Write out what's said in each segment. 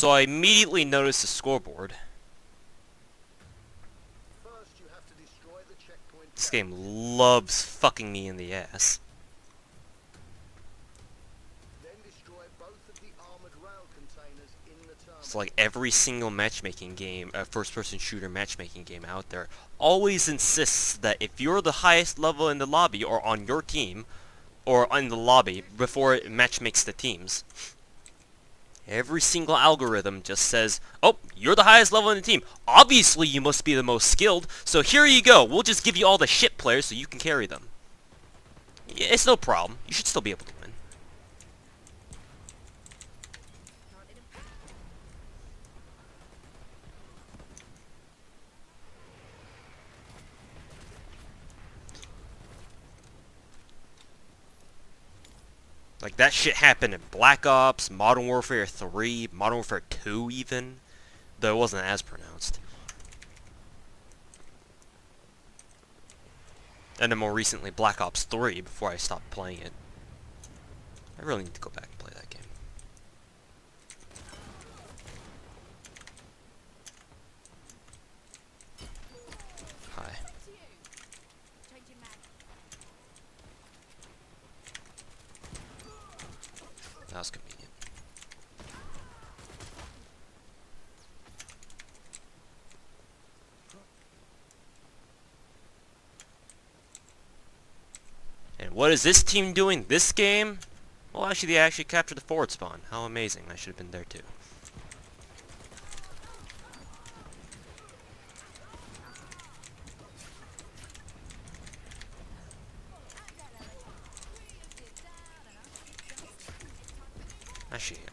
So I immediately noticed the scoreboard. This game loves fucking me in the ass. It's like every single matchmaking game, uh, first-person shooter matchmaking game out there, always insists that if you're the highest level in the lobby or on your team, or in the lobby before it matchmakes the teams, every single algorithm just says, "Oh, you're the highest level in the team. Obviously, you must be the most skilled. So here you go. We'll just give you all the shit players so you can carry them." It's no problem. You should still be able to win. Like that shit happened in Black Ops, Modern Warfare 3, Modern Warfare 2 even, though it wasn't as pronounced. And then more recently Black Ops 3 before I stopped playing it. I really need to go back and play that game. Hi. Convenient. And what is this team doing this game? Well, actually, they actually captured the forward spawn. How amazing. I should have been there too.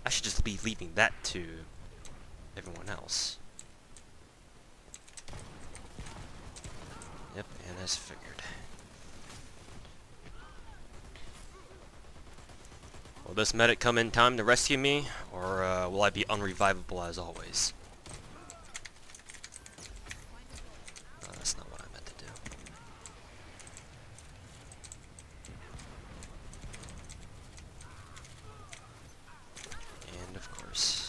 I should just be leaving that to everyone else. Yep, and as figured. Will this medic come in time to rescue me, or uh, will I be unrevivable as always? No, that's not what I meant to do. And of course...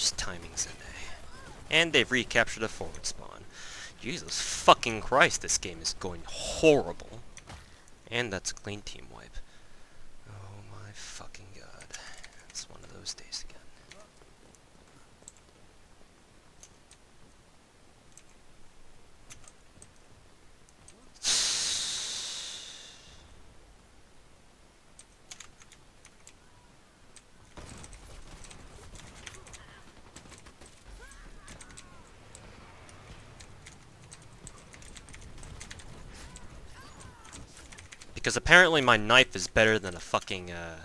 Worst timings in A. And they've recaptured a forward spawn. Jesus fucking Christ, this game is going horrible. And that's a clean team wipe. Oh my fucking god. It's one of those days again. Because apparently my knife is better than a fucking, uh...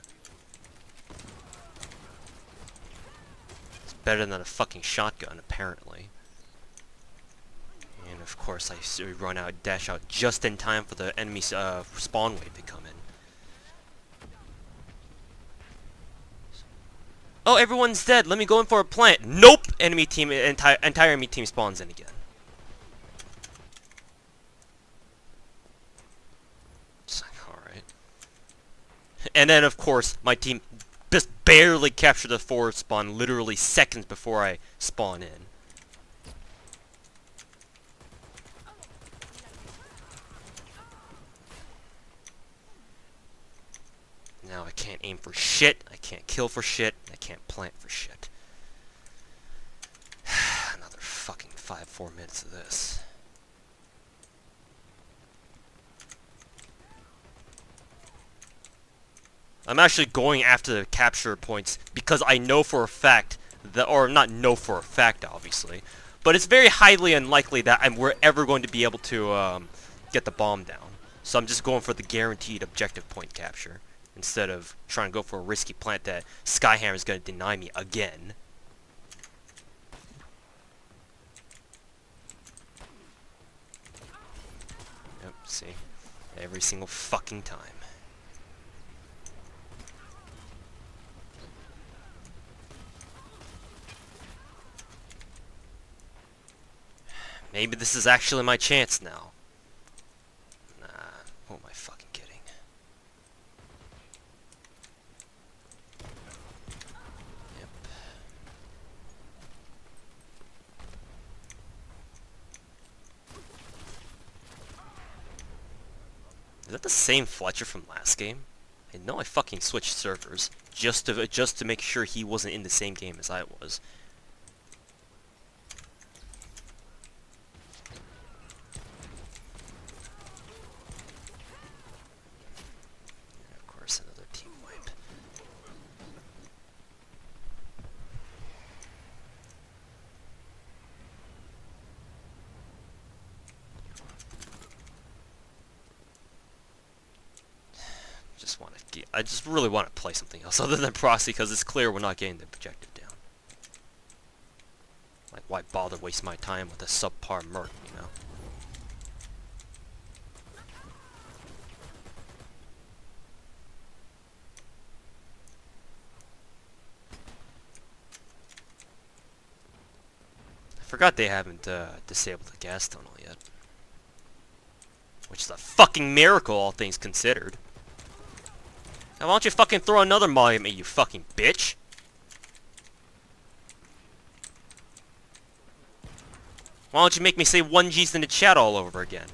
It's better than a fucking shotgun, apparently. And of course I run out, dash out just in time for the enemy uh, spawn wave to come in. Oh, everyone's dead. Let me go in for a plant. Nope. Enemy team, entire entire enemy team spawns in again. It's like, alright. And then, of course, my team just barely captured the forward spawn literally seconds before I spawn in. Now I can't aim for shit, I can't kill for shit, I can't plant for shit. Another fucking five, four minutes of this. I'm actually going after the capture points because I know for a fact that, or not know for a fact, obviously, but it's very highly unlikely that I'm we're ever going to be able to um, get the bomb down. So I'm just going for the guaranteed objective point capture instead of trying to go for a risky plant that Skyhammer is going to deny me again. Yep, see? Every single fucking time. Maybe this is actually my chance now. Nah, fucking kidding? Yep. Is that the same Fletcher from last game? I know I fucking switched servers just to just to make sure he wasn't in the same game as I was. Get. I just really want to play something else other than proxy because it's clear we're not getting the objective down. Like, why bother waste my time with a subpar merc, you know? I forgot they haven't uh, disabled the gas tunnel yet. Which is a fucking miracle, all things considered. Now why don't you fucking throw another molly at me, you fucking bitch? Why don't you make me say one G's in the chat all over again?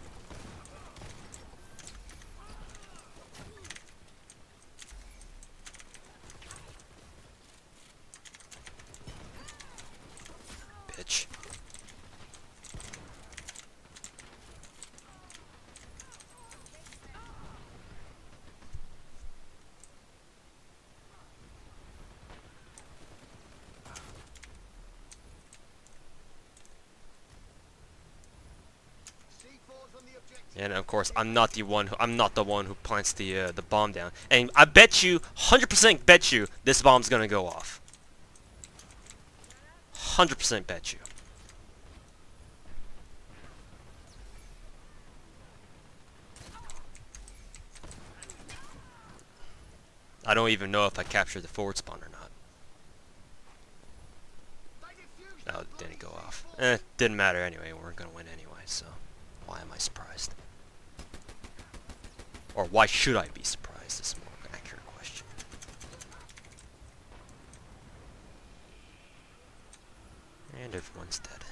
And of course, I'm not the one. Who, I'm not the one who plants the uh, the bomb down. And I bet you, 100% bet you, this bomb's gonna go off. 100% bet you. I don't even know if I captured the forward spawn or not. No, it didn't go off. C4. Eh, didn't matter anyway. We weren't gonna win anyway, so why am I surprised? Or why should I be surprised? Is a more accurate question. And everyone's dead.